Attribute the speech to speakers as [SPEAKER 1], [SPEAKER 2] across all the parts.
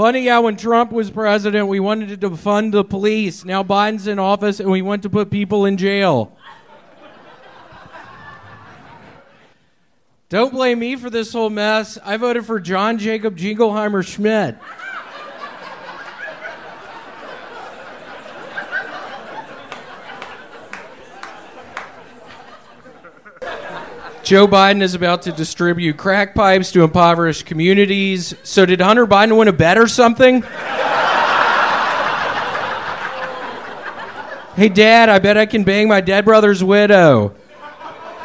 [SPEAKER 1] Funny how when Trump was president, we wanted to defund the police. Now Biden's in office and we want to put people in jail. Don't blame me for this whole mess. I voted for John Jacob Jingleheimer Schmidt. Joe Biden is about to distribute crack pipes to impoverished communities. So, did Hunter Biden win a bet or something? hey, Dad, I bet I can bang my dead brother's widow.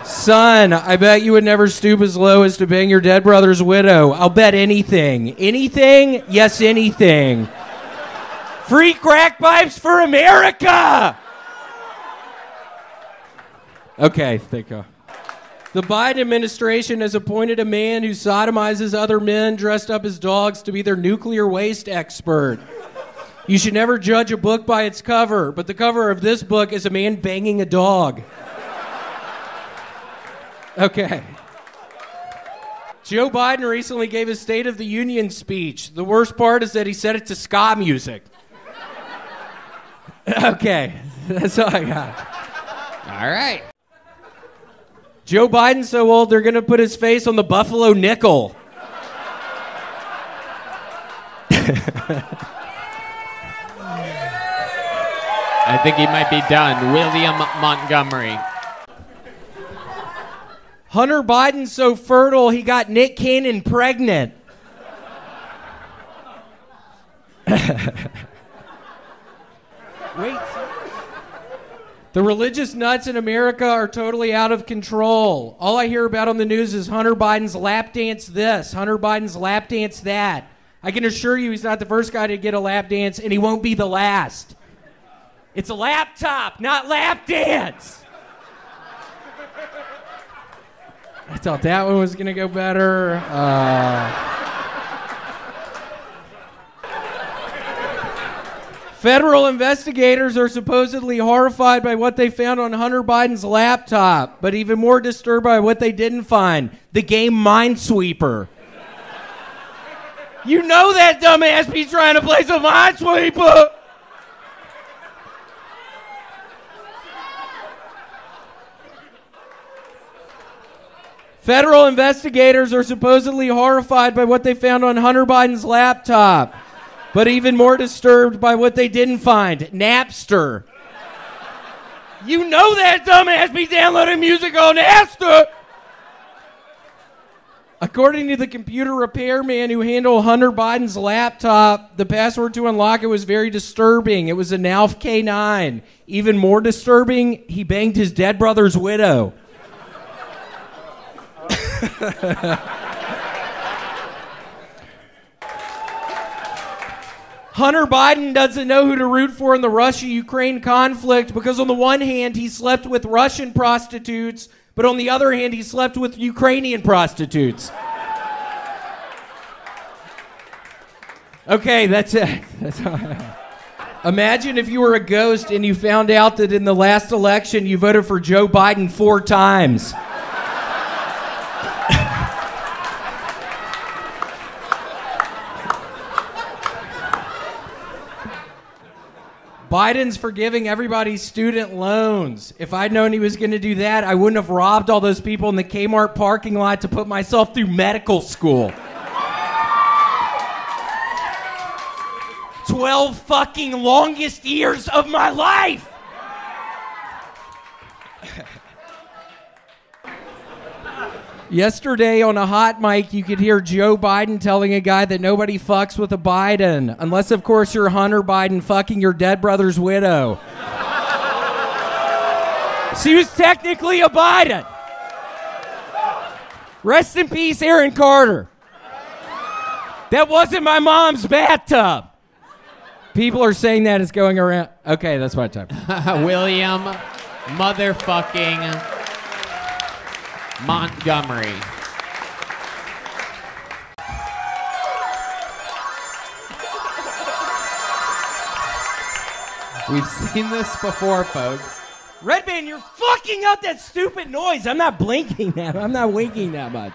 [SPEAKER 1] Son, I bet you would never stoop as low as to bang your dead brother's widow. I'll bet anything. Anything? Yes, anything. Free crack pipes for America! Okay, thank you. The Biden administration has appointed a man who sodomizes other men dressed up as dogs to be their nuclear waste expert. You should never judge a book by its cover, but the cover of this book is a man banging a dog. Okay. Joe Biden recently gave his State of the Union speech. The worst part is that he said it to ska music. okay, that's all I got.
[SPEAKER 2] All right.
[SPEAKER 1] Joe Biden's so old, they're going to put his face on the Buffalo nickel.
[SPEAKER 2] I think he might be done. William Montgomery.
[SPEAKER 1] Hunter Biden's so fertile, he got Nick Cannon pregnant. Wait. The religious nuts in America are totally out of control. All I hear about on the news is Hunter Biden's lap dance this, Hunter Biden's lap dance that. I can assure you he's not the first guy to get a lap dance, and he won't be the last. It's a laptop, not lap dance. I thought that one was going to go better. Uh, Federal investigators are supposedly horrified by what they found on Hunter Biden's laptop, but even more disturbed by what they didn't find the game Minesweeper. you know that dumbass be trying to play some Minesweeper! Federal investigators are supposedly horrified by what they found on Hunter Biden's laptop, but even more disturbed by what they didn't find Napster. You know that dumbass be downloading music on Napster! According to the computer repairman who handled Hunter Biden's laptop, the password to unlock it was very disturbing. It was a NALF K9. Even more disturbing, he banged his dead brother's widow. Hunter Biden doesn't know who to root for in the Russia Ukraine conflict because, on the one hand, he slept with Russian prostitutes, but on the other hand, he slept with Ukrainian prostitutes. Okay, that's it. That's Imagine if you were a ghost and you found out that in the last election you voted for Joe Biden four times. Biden's forgiving everybody's student loans. If I'd known he was going to do that, I wouldn't have robbed all those people in the Kmart parking lot to put myself through medical school. 12 fucking longest years of my life. Yesterday on a hot mic, you could hear Joe Biden telling a guy that nobody fucks with a Biden, unless, of course, you're Hunter Biden fucking your dead brother's widow. she was technically a Biden. Rest in peace, Aaron Carter. That wasn't my mom's bathtub. People are saying that it's going around. Okay, that's my time.
[SPEAKER 2] William motherfucking Montgomery. We've seen this before, folks.
[SPEAKER 1] Redban, you're fucking up that stupid noise. I'm not blinking that. I'm not winking that much.